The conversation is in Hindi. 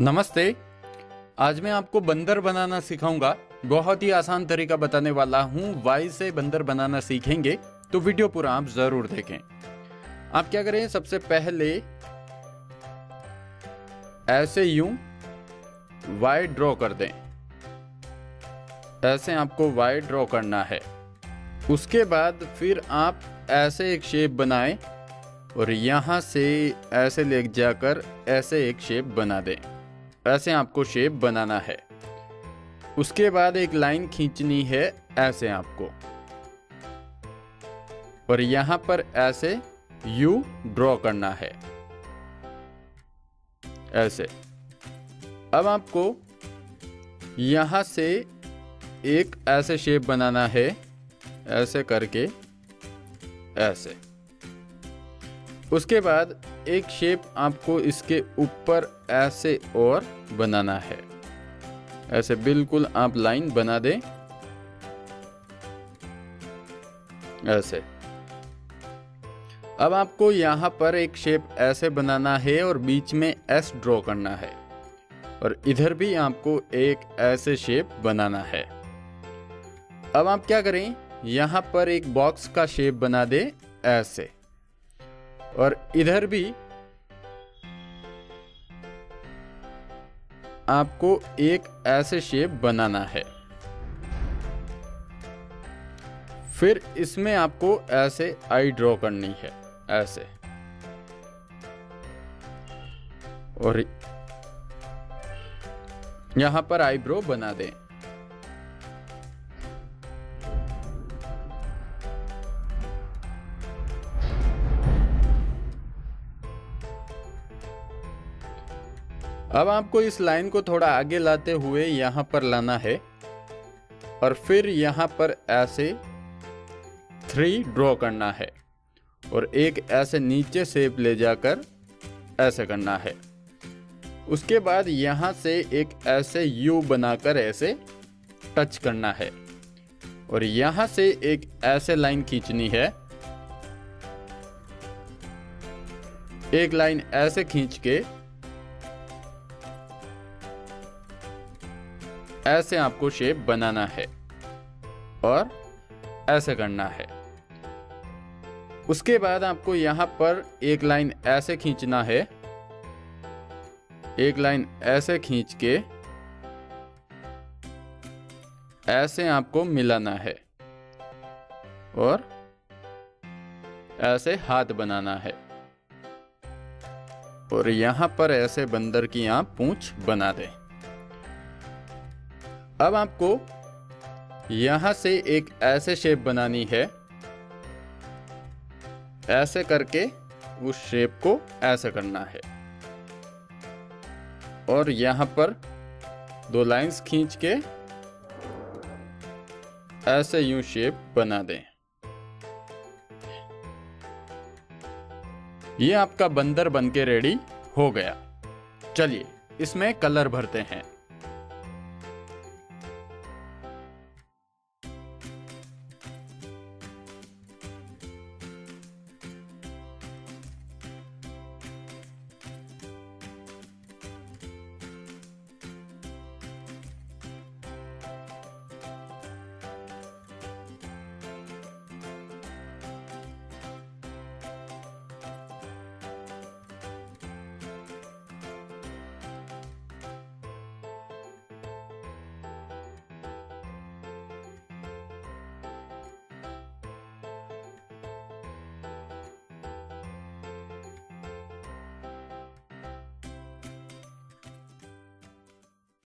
नमस्ते। आज मैं आपको बंदर बनाना सिखाऊँगा। बहुत ही आसान तरीका बताने वाला हूँ। वाई से बंदर बनाना सीखेंगे तो वीडियो पूरा आप ज़रूर देखें। आप क्या करें? सबसे पहले ऐसे यूँ वाई ड्रॉ कर दें। ऐसे आपको वाई ड्रॉ करना है। उसके बाद फिर आप ऐसे एक शेप बनाएँ और यहाँ से ऐसे ले जाकर ऐसे एक शेप बना दें। ऐसे आपको शेप बनाना है। उसके बाद एक लाइन खींचनी है ऐसे आपको। और यहाँ पर ऐसे यू ड्रॉ करना है। ऐसे। अब आपको यहाँ से एक ऐसे शेप बनाना है। ऐसे करके ऐसे। उसके बाद एक शेप आपको इसके ऊपर ऐसे और बनाना है। ऐसे बिल्कुल आप लाइन बना दें। ऐसे। अब आपको यहाँ पर एक शेप ऐसे बनाना है और बीच में एस ड्रॉ करना है। और इधर भी आपको एक ऐसे शेप बनाना है। अब आप क्या करें? यहाँ पर एक बॉक्स का शेप बना दे, ऐसे। और इधर भी आपको एक ऐसे शेप बनाना है। फिर इसमें आपको ऐसे आई ड्रॉ करनी है, ऐसे। और यहाँ पर आईब्रो बना दें। अब आपको इस लाइन को थोड़ा आगे लाते हुए यहाँ पर लाना है और फिर यहाँ पर ऐसे थ्री ड्रॉ करना है और एक ऐसे नीचे सेप ले जाकर ऐसे करना है। उसके बाद यहाँ से एक ऐसे यू बनाकर ऐसे टच करना है और यहाँ से एक ऐसे लाइन खींचनी है। एक लाइन ऐसे खींच के ऐसे आपको शेप बनाना है और ऐसे करना है। उसके बाद आपको यहाँ पर एक लाइन ऐसे खींचना है। एक लाइन ऐसे खींच के ऐसे आपको मिलाना है और ऐसे हाथ बनाना है। और यहाँ पर ऐसे बंदर की आप पूंछ बना दें। अब आपको यहाँ से एक ऐसे शेप बनानी है। ऐसे करके उस शेप को ऐसे करना है। और यहाँ पर दो लाइंस खींच के ऐसे यूँ शेप बना दें। ये आपका बंदर बनके रेडी हो गया। चलिए, इसमें कलर भरते हैं।